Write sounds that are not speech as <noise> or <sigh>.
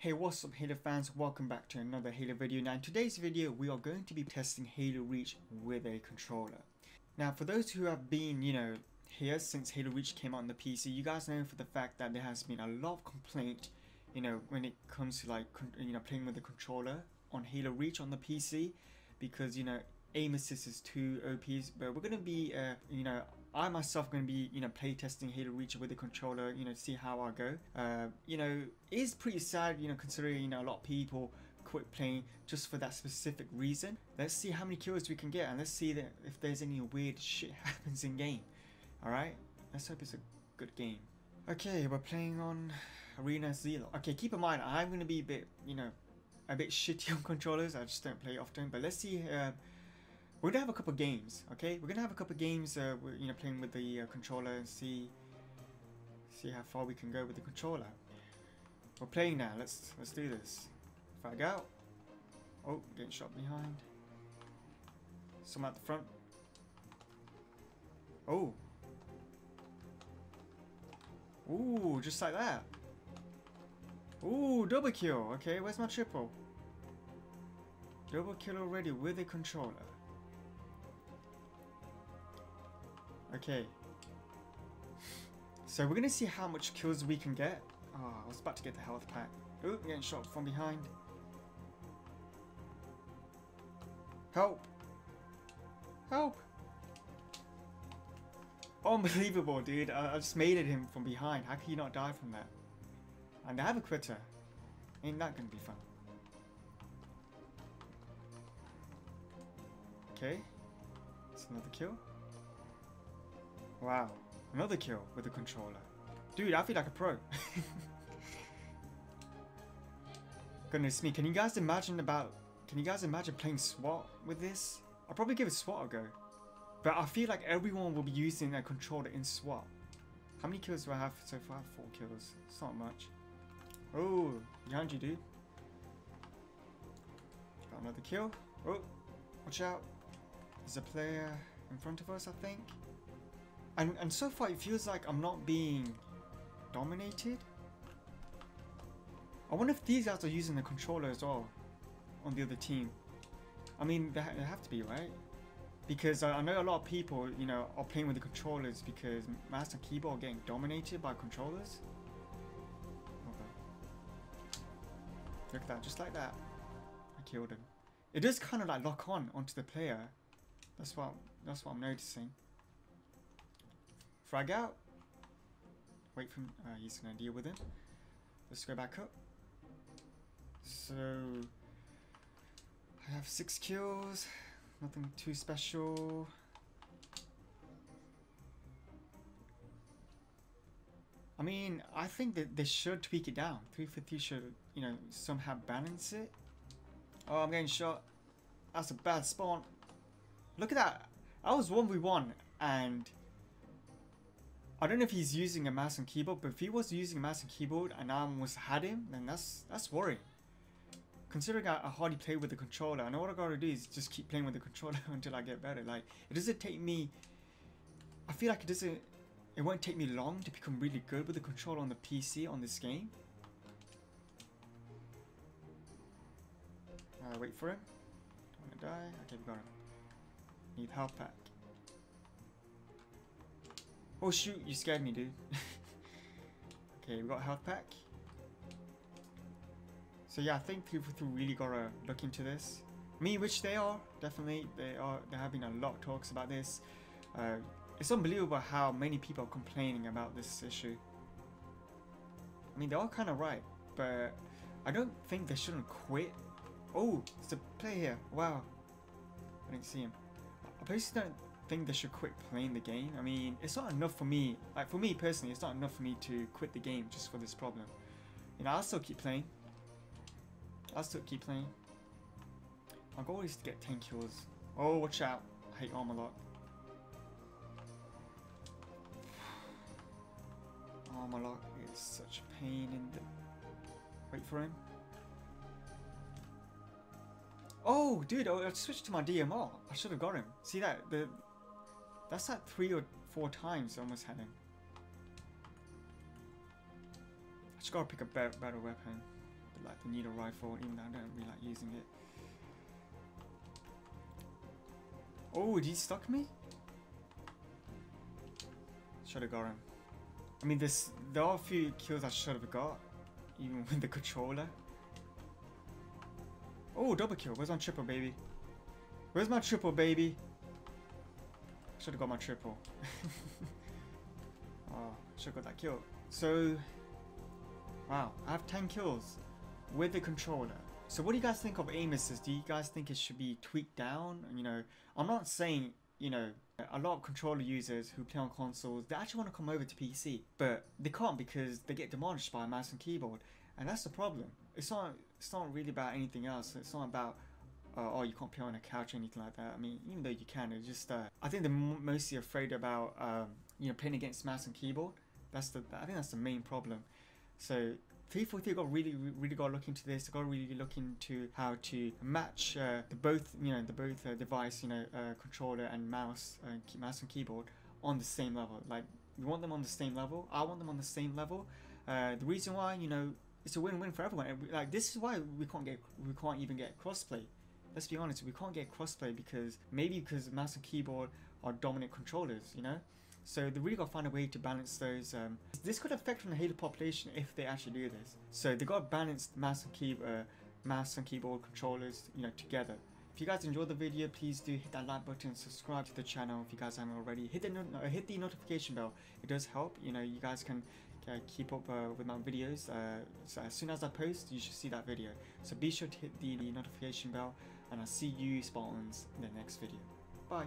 Hey what's up Halo fans, welcome back to another Halo video. Now in today's video we are going to be testing Halo Reach with a controller. Now for those who have been, you know, here since Halo Reach came out on the PC, you guys know for the fact that there has been a lot of complaint, you know, when it comes to like, you know, playing with the controller on Halo Reach on the PC because, you know, aim assist is too OPs, but we're gonna be, uh, you know, I myself gonna be, you know, playtesting Halo Reach with the controller, you know, to see how I go. Uh, you know, it is pretty sad, you know, considering you know a lot of people quit playing just for that specific reason. Let's see how many kills we can get, and let's see that if there's any weird <laughs> shit happens in game. All right, let's hope it's a good game. Okay, we're playing on Arena Zero. Okay, keep in mind I'm gonna be a bit, you know, a bit shitty <laughs> on controllers. I just don't play often, but let's see. Uh, we're gonna have a couple games, okay? We're gonna have a couple games, uh, you know, playing with the uh, controller and see see how far we can go with the controller. We're playing now. Let's let's do this. Frag out. Oh, getting shot behind. Some at the front. Oh. Ooh, just like that. Ooh, double kill. Okay, where's my triple? Double kill already with a controller. Okay. So we're gonna see how much kills we can get. Oh, I was about to get the health pack. Oh, getting shot from behind. Help! Help! Unbelievable, dude. I, I just made it him from behind. How can you not die from that? And I have a quitter. Ain't that gonna be fun? Okay. It's another kill. Wow, another kill with the controller. Dude, I feel like a pro. <laughs> Goodness me, can you guys imagine about... Can you guys imagine playing SWAT with this? I'll probably give it SWAT a go. But I feel like everyone will be using a controller in SWAT. How many kills do I have so far? Four kills. It's not much. Oh, behind you, dude. Got another kill. Oh, watch out. There's a player in front of us, I think. And, and so far it feels like I'm not being dominated. I wonder if these guys are using the controller as well on the other team. I mean, they, ha they have to be, right? Because I, I know a lot of people, you know, are playing with the controllers because mouse and keyboard are getting dominated by controllers. Okay. Look at that, just like that. I killed him. It does kind of like lock on onto the player. That's what that's what I'm noticing. Frag out. Wait for him. Uh, he's gonna deal with him. Let's go back up. So I have six kills. Nothing too special. I mean, I think that they should tweak it down. 350 should, you know, somehow balance it. Oh, I'm getting shot. That's a bad spawn. Look at that. I was 1v1 and I don't know if he's using a mouse and keyboard, but if he was using a mouse and keyboard and I almost had him, then that's that's worrying. Considering I, I hardly play with the controller, know what I gotta do is just keep playing with the controller <laughs> until I get better. Like, it doesn't take me... I feel like it doesn't... It won't take me long to become really good with the controller on the PC on this game. Uh, wait for him. Don't wanna die. Okay, we got him. Need health pack. Oh shoot, you scared me, dude. <laughs> okay, we got health pack. So yeah, I think people really gotta look into this. Me, which they are, definitely. They are. There have been a lot of talks about this. Uh, it's unbelievable how many people are complaining about this issue. I mean, they're all kind of right, but I don't think they shouldn't quit. Oh, it's a player here. Wow. I didn't see him. I basically don't think they should quit playing the game. I mean, it's not enough for me. Like, for me personally, it's not enough for me to quit the game just for this problem. You know, I'll still keep playing. I'll still keep playing. My goal is to get 10 kills. Oh, watch out. I hate armor lock. <sighs> Armor lock is such a pain in the... Wait for him. Oh, dude, I switched to my DMR. I should have got him. See that? The that's like three or four times almost had him. I just gotta pick a better, better weapon. like the needle rifle, even though I don't really like using it. Oh, did he stuck me? Should have got him. I mean, this there are a few kills I should have got, even <laughs> with the controller. Oh, double kill. Where's my triple, baby? Where's my triple, baby? Should have got my triple. <laughs> oh, should have got that kill. So, wow, I have 10 kills with the controller. So what do you guys think of aim assist? Do you guys think it should be tweaked down? You know, I'm not saying, you know, a lot of controller users who play on consoles, they actually want to come over to PC, but they can't because they get demolished by a mouse and keyboard, and that's the problem. It's not, it's not really about anything else. It's not about uh, oh you can't play on a couch or anything like that. I mean, even though you can, it's just uh, I think they're mostly afraid about um, you know playing against mouse and keyboard. That's the I think that's the main problem. So 343 got really, really got to look into this. They Got to really look into how to match uh, the both, you know, the both uh, device, you know, uh, controller and mouse, uh, mouse and keyboard on the same level. Like we want them on the same level. I want them on the same level. Uh, the reason why, you know, it's a win-win for everyone. Like this is why we can't get, we can't even get crossplay. Let's be honest, we can't get crossplay because maybe because mouse and keyboard are dominant controllers, you know. So they really got to find a way to balance those. Um, this could affect on the Halo population if they actually do this. So they got to balance mouse and keyboard, uh, mouse and keyboard controllers, you know, together. If you guys enjoyed the video, please do hit that like button, subscribe to the channel if you guys haven't already. Hit the uh, hit the notification bell. It does help. You know, you guys can uh, keep up uh, with my videos. Uh, so as soon as I post, you should see that video. So be sure to hit the, the notification bell, and I'll see you Spartans in the next video. Bye.